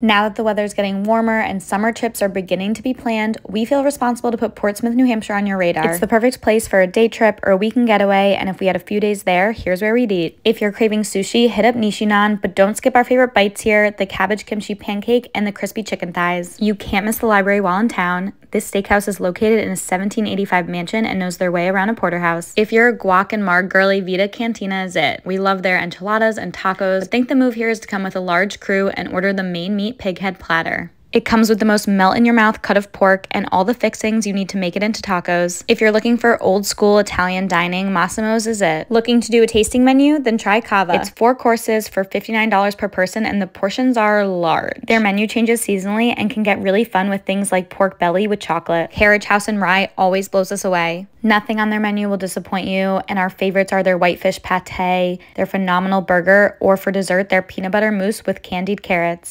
Now that the weather is getting warmer and summer trips are beginning to be planned, we feel responsible to put Portsmouth, New Hampshire on your radar. It's the perfect place for a day trip or a weekend getaway, and if we had a few days there, here's where we'd eat. If you're craving sushi, hit up Nishinan, but don't skip our favorite bites here, the cabbage kimchi pancake and the crispy chicken thighs. You can't miss the library while in town. This steakhouse is located in a 1785 mansion and knows their way around a porterhouse. If you're a guac and marg girly, Vida Cantina is it. We love their enchiladas and tacos, but think the move here is to come with a large crew and order the main meat pig head platter. It comes with the most melt in your mouth cut of pork and all the fixings you need to make it into tacos. If you're looking for old school Italian dining, Massimo's is it. Looking to do a tasting menu? Then try Cava. It's four courses for $59 per person and the portions are large. Their menu changes seasonally and can get really fun with things like pork belly with chocolate. Carriage House and Rye always blows us away. Nothing on their menu will disappoint you, and our favorites are their whitefish pate, their phenomenal burger, or for dessert, their peanut butter mousse with candied carrots.